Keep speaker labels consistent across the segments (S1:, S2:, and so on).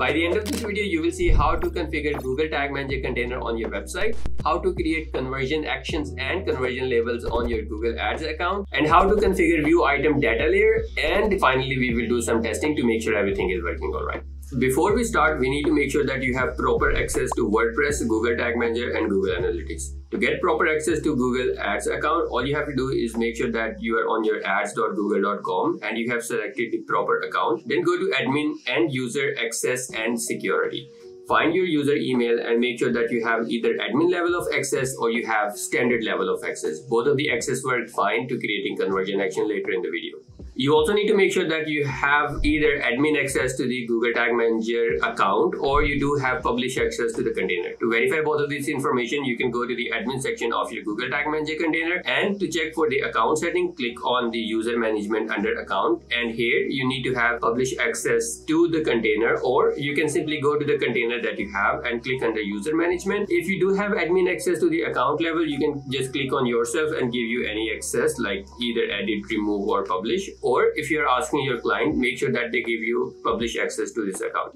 S1: By the end of this video, you will see how to configure Google Tag Manager container on your website, how to create conversion actions and conversion labels on your Google Ads account, and how to configure view item data layer. And finally, we will do some testing to make sure everything is working all right. Before we start, we need to make sure that you have proper access to WordPress, Google Tag Manager, and Google Analytics. To get proper access to Google Ads account, all you have to do is make sure that you are on your ads.google.com and you have selected the proper account. Then go to admin and user access and security. Find your user email and make sure that you have either admin level of access or you have standard level of access. Both of the access work fine to creating conversion action later in the video. You also need to make sure that you have either admin access to the Google Tag Manager account or you do have publish access to the container. To verify both of these information, you can go to the admin section of your Google Tag Manager container and to check for the account setting, click on the user management under account and here you need to have publish access to the container or you can simply go to the container that you have and click under user management. If you do have admin access to the account level, you can just click on yourself and give you any access like either edit, remove or publish if you're asking your client, make sure that they give you publish access to this account.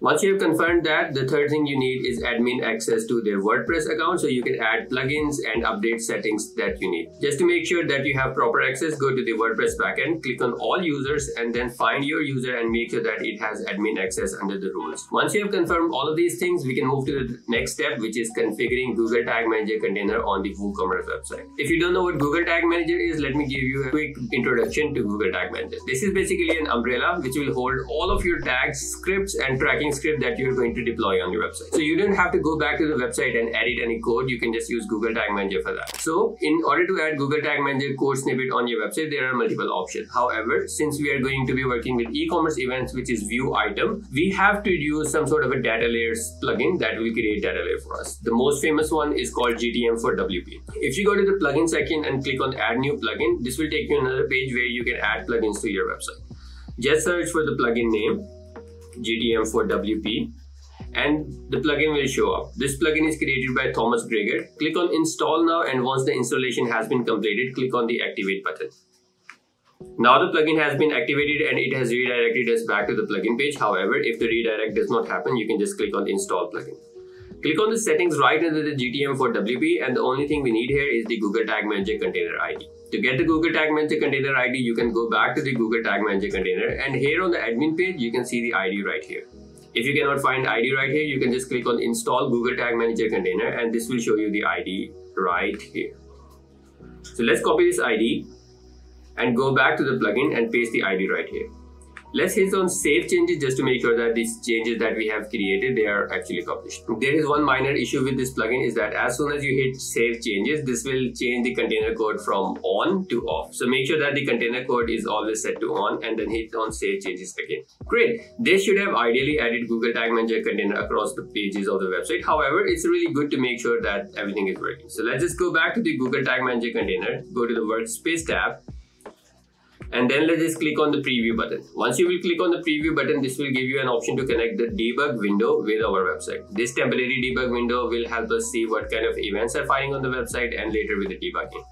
S1: Once you have confirmed that, the third thing you need is admin access to their WordPress account so you can add plugins and update settings that you need. Just to make sure that you have proper access, go to the WordPress backend, click on all users and then find your user and make sure that it has admin access under the rules. Once you have confirmed all of these things, we can move to the next step which is configuring Google Tag Manager container on the WooCommerce website. If you don't know what Google Tag Manager is, let me give you a quick introduction to Google Tag Manager. This is basically an umbrella which will hold all of your tags, scripts and tracking script that you're going to deploy on your website. So you don't have to go back to the website and edit any code. You can just use Google Tag Manager for that. So in order to add Google Tag Manager code snippet on your website, there are multiple options. However, since we are going to be working with e-commerce events, which is view item, we have to use some sort of a data layers plugin that will create data layer for us. The most famous one is called GTM for WP. If you go to the plugin section and click on add new plugin, this will take you another page where you can add plugins to your website. Just search for the plugin name GTM for WP and the plugin will show up. This plugin is created by Thomas Geiger. Click on install now and once the installation has been completed, click on the activate button. Now the plugin has been activated and it has redirected us back to the plugin page. However, if the redirect does not happen, you can just click on install plugin. Click on the settings right under the GTM for WP and the only thing we need here is the Google Tag Manager Container ID. To get the Google Tag Manager Container ID, you can go back to the Google Tag Manager Container and here on the admin page, you can see the ID right here. If you cannot find ID right here, you can just click on install Google Tag Manager Container and this will show you the ID right here. So let's copy this ID and go back to the plugin and paste the ID right here. Let's hit on save changes just to make sure that these changes that we have created, they are actually published. There is one minor issue with this plugin is that as soon as you hit save changes, this will change the container code from on to off. So make sure that the container code is always set to on and then hit on save changes again. Great. They should have ideally added Google Tag Manager container across the pages of the website. However, it's really good to make sure that everything is working. So let's just go back to the Google Tag Manager container, go to the workspace tab and then let's just click on the preview button. Once you will click on the preview button, this will give you an option to connect the debug window with our website. This temporary debug window will help us see what kind of events are firing on the website and later with the debugging.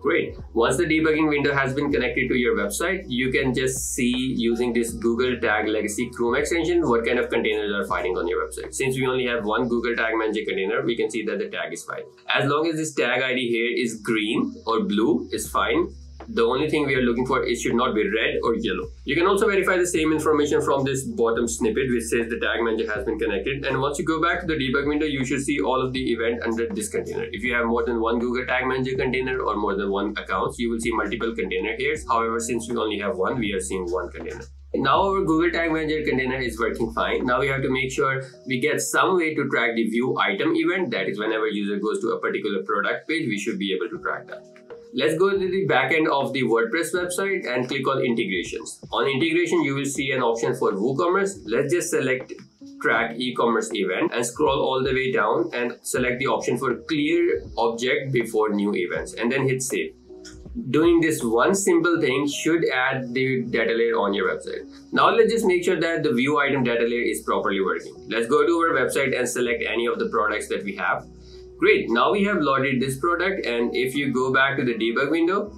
S1: Great. Once the debugging window has been connected to your website, you can just see using this Google Tag Legacy Chrome extension what kind of containers are firing on your website. Since we only have one Google Tag Manager container, we can see that the tag is fine. As long as this tag ID here is green or blue is fine the only thing we are looking for is should not be red or yellow. You can also verify the same information from this bottom snippet which says the tag manager has been connected and once you go back to the debug window you should see all of the event under this container. If you have more than one Google Tag Manager container or more than one accounts you will see multiple container here. However since we only have one we are seeing one container. Now our Google Tag Manager container is working fine. Now we have to make sure we get some way to track the view item event. That is whenever user goes to a particular product page, we should be able to track that. Let's go to the backend of the WordPress website and click on integrations. On integration, you will see an option for WooCommerce. Let's just select track e-commerce event and scroll all the way down and select the option for clear object before new events and then hit save. Doing this one simple thing should add the data layer on your website. Now let's just make sure that the view item data layer is properly working. Let's go to our website and select any of the products that we have. Great, now we have loaded this product and if you go back to the debug window,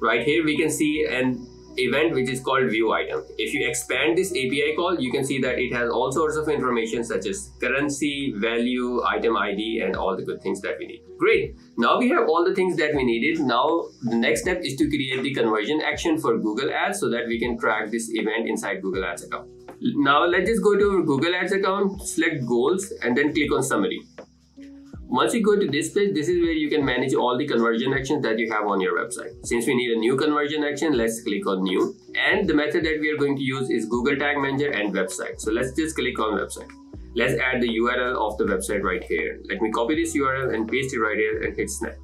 S1: right here we can see an event which is called view item. If you expand this API call, you can see that it has all sorts of information such as currency, value, item ID, and all the good things that we need. Great. Now we have all the things that we needed. Now the next step is to create the conversion action for Google Ads so that we can track this event inside Google Ads account. Now let's just go to our Google Ads account, select goals, and then click on summary. Once you go to this page, this is where you can manage all the conversion actions that you have on your website. Since we need a new conversion action, let's click on new. And the method that we are going to use is Google Tag Manager and website. So let's just click on website. Let's add the URL of the website right here. Let me copy this URL and paste it right here and hit snap.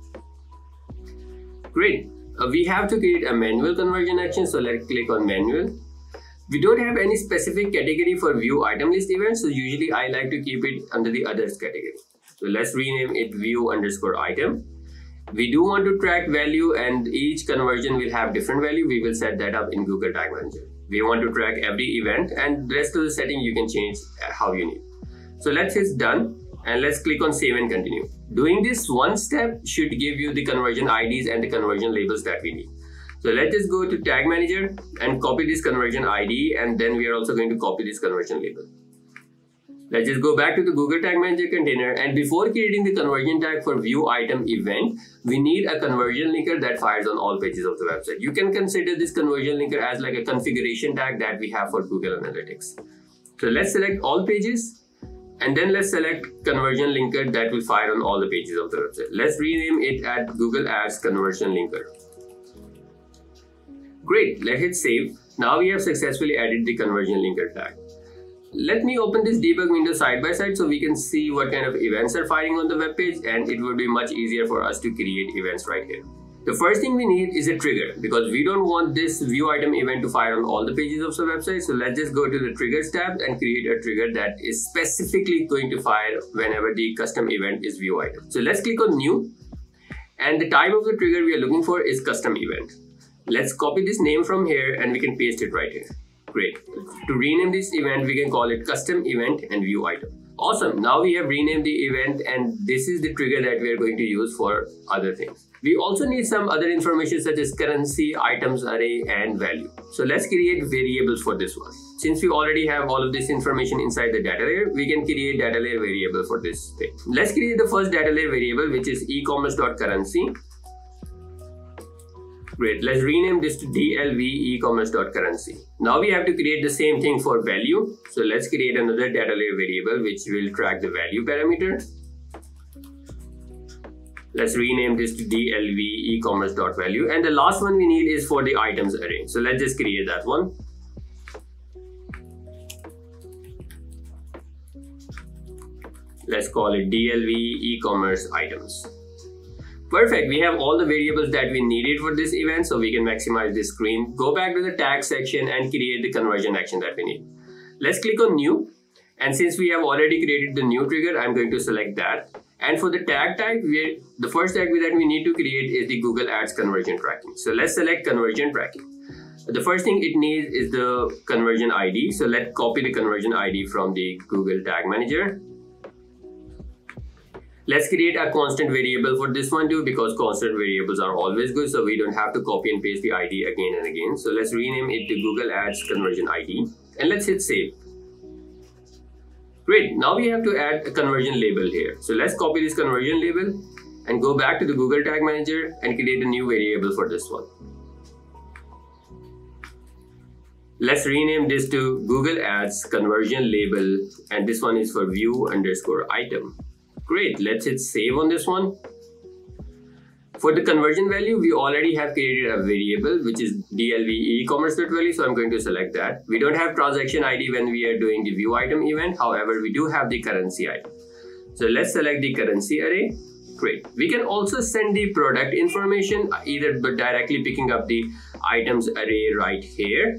S1: Great. Uh, we have to create a manual conversion action. So let's click on manual. We don't have any specific category for view item list events. So usually I like to keep it under the others category. So let's rename it view underscore item. We do want to track value and each conversion will have different value. We will set that up in Google Tag Manager. We want to track every event and rest of the setting you can change uh, how you need. So let's hit done and let's click on save and continue. Doing this one step should give you the conversion IDs and the conversion labels that we need. So let's just go to tag manager and copy this conversion ID and then we are also going to copy this conversion label. Let's just go back to the Google Tag Manager container and before creating the conversion tag for view item event, we need a conversion linker that fires on all pages of the website. You can consider this conversion linker as like a configuration tag that we have for Google Analytics. So let's select all pages and then let's select conversion linker that will fire on all the pages of the website. Let's rename it at Google Ads conversion linker. Great, let's hit save. Now we have successfully added the conversion linker tag. Let me open this debug window side by side so we can see what kind of events are firing on the web page and it would be much easier for us to create events right here. The first thing we need is a trigger because we don't want this view item event to fire on all the pages of the website. So let's just go to the triggers tab and create a trigger that is specifically going to fire whenever the custom event is view item. So let's click on new and the type of the trigger we are looking for is custom event. Let's copy this name from here and we can paste it right here. Great. To rename this event, we can call it custom event and view item. Awesome. Now we have renamed the event and this is the trigger that we are going to use for other things. We also need some other information such as currency, items array and value. So let's create variables for this one. Since we already have all of this information inside the data layer, we can create data layer variable for this thing. Let's create the first data layer variable which is e-commerce.currency Great. Let's rename this to DLV e-commerce.currency. Now we have to create the same thing for value. So let's create another data layer variable which will track the value parameter. Let's rename this to DLV e-commerce.value. And the last one we need is for the items array. So let's just create that one. Let's call it DLV e-commerce items. Perfect, we have all the variables that we needed for this event so we can maximize this screen. Go back to the tag section and create the conversion action that we need. Let's click on new and since we have already created the new trigger, I'm going to select that. And for the tag type, the first tag that we need to create is the Google Ads conversion tracking. So let's select conversion tracking. The first thing it needs is the conversion ID. So let's copy the conversion ID from the Google Tag Manager Let's create a constant variable for this one too because constant variables are always good so we don't have to copy and paste the ID again and again. So let's rename it to Google Ads conversion ID and let's hit save. Great, now we have to add a conversion label here. So let's copy this conversion label and go back to the Google Tag Manager and create a new variable for this one. Let's rename this to Google Ads conversion label and this one is for view underscore item. Great, let's hit save on this one. For the conversion value, we already have created a variable which is DLV e-commerce.value, so I'm going to select that. We don't have transaction ID when we are doing the view item event, however, we do have the currency ID. So let's select the currency array. Great. We can also send the product information uh, either directly picking up the items array right here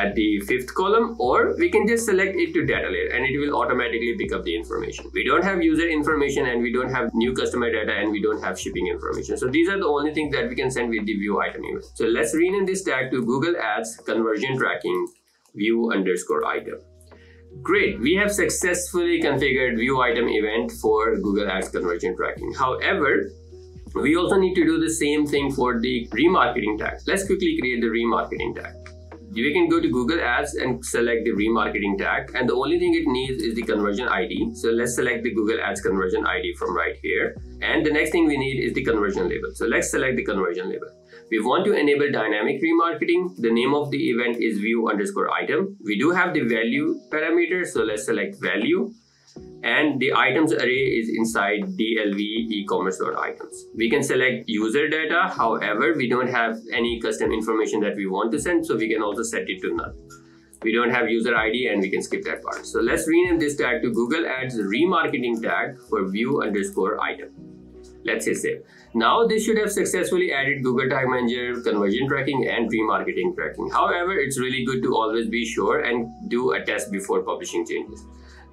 S1: at the fifth column or we can just select it to data layer and it will automatically pick up the information. We don't have user information and we don't have new customer data and we don't have shipping information. So these are the only things that we can send with the view item event. So let's rename this tag to Google Ads conversion tracking view underscore item. Great, we have successfully configured view item event for Google Ads conversion tracking. However, We also need to do the same thing for the remarketing tag. Let's quickly create the remarketing tag. You can go to Google Ads and select the remarketing tag and the only thing it needs is the conversion ID. So let's select the Google Ads conversion ID from right here. And the next thing we need is the conversion label. So let's select the conversion label. We want to enable dynamic remarketing. The name of the event is view underscore item. We do have the value parameter. So let's select value and the items array is inside dlv e-commerce.items. We can select user data. However, we don't have any custom information that we want to send. So we can also set it to none. We don't have user ID and we can skip that part. So let's rename this tag to Google Ads remarketing tag for view underscore item. Let's hit save. Now this should have successfully added Google Tag Manager, conversion tracking and remarketing tracking. However, it's really good to always be sure and do a test before publishing changes.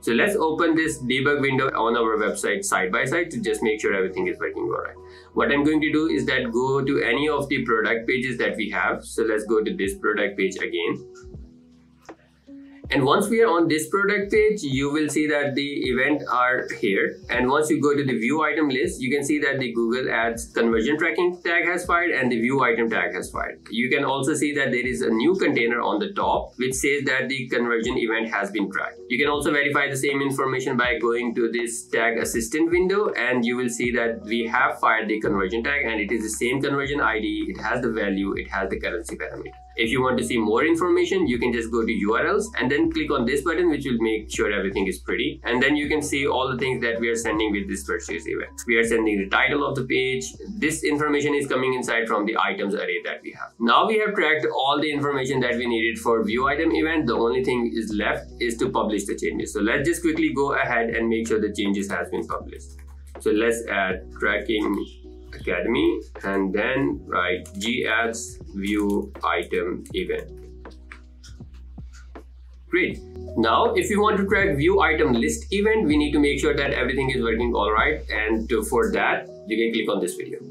S1: So let's open this debug window on our website side by side to just make sure everything is working all right. What I'm going to do is that go to any of the product pages that we have. So let's go to this product page again. And once we are on this product page, you will see that the event are here. And once you go to the view item list, you can see that the Google Ads conversion tracking tag has fired and the view item tag has fired. You can also see that there is a new container on the top, which says that the conversion event has been tracked. You can also verify the same information by going to this tag assistant window and you will see that we have fired the conversion tag and it is the same conversion ID. It has the value, it has the currency parameter. If you want to see more information, you can just go to URLs and then click on this button, which will make sure everything is pretty. And then you can see all the things that we are sending with this purchase event. We are sending the title of the page. This information is coming inside from the items array that we have. Now we have tracked all the information that we needed for view item event. The only thing is left is to publish the changes. So let's just quickly go ahead and make sure the changes has been published. So let's add tracking academy and then write g gads view item event. Great. Now if you want to track view item list event we need to make sure that everything is working all right. And for that you can click on this video